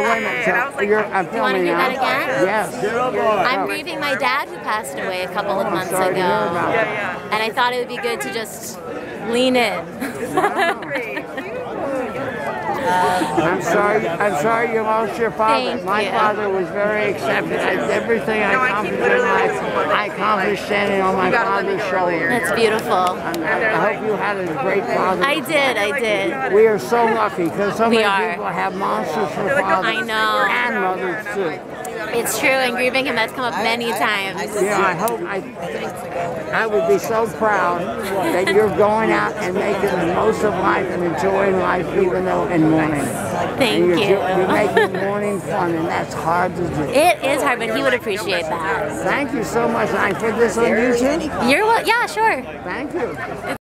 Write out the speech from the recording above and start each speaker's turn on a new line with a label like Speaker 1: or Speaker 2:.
Speaker 1: Well, wait a minute.
Speaker 2: I was
Speaker 1: So
Speaker 2: like,
Speaker 1: you're, I'm
Speaker 3: You want to
Speaker 1: filming
Speaker 3: do that again?
Speaker 1: Yes.
Speaker 3: I'm grieving my dad who passed away a couple of months ago.
Speaker 1: to hear about
Speaker 2: yeah, yeah.
Speaker 3: And I thought it would be good to just lean in.
Speaker 1: I'm sorry. I'm sorry you lost your father.
Speaker 3: Thank
Speaker 1: My
Speaker 3: you.
Speaker 1: father was very accepting. I, everything I
Speaker 2: No, I keep
Speaker 1: accomplished in life, I accomplished standing on my
Speaker 2: gotta let me
Speaker 1: father's
Speaker 2: go earlier.
Speaker 1: shoulders.
Speaker 3: That's beautiful.
Speaker 1: I, I hope you had a great father.
Speaker 3: I did, I did.
Speaker 1: We are so lucky because so
Speaker 3: We
Speaker 1: many
Speaker 3: are.
Speaker 1: people have monsters for fathers
Speaker 3: I know.
Speaker 1: and mothers too.
Speaker 3: It's true, and grieving him, has come up many times.
Speaker 1: Yeah, I hope I I would be so proud that you're going out and making the most of life and enjoying life even though in mourning. and
Speaker 3: Thank
Speaker 1: you're,
Speaker 3: you.
Speaker 1: do- you're making mourning fun and that's hard to do.
Speaker 3: It is hard, but he would appreciate that.
Speaker 1: Thank you so much. I put this on YouTube.
Speaker 3: You're well, yeah, sure.
Speaker 1: Thank you.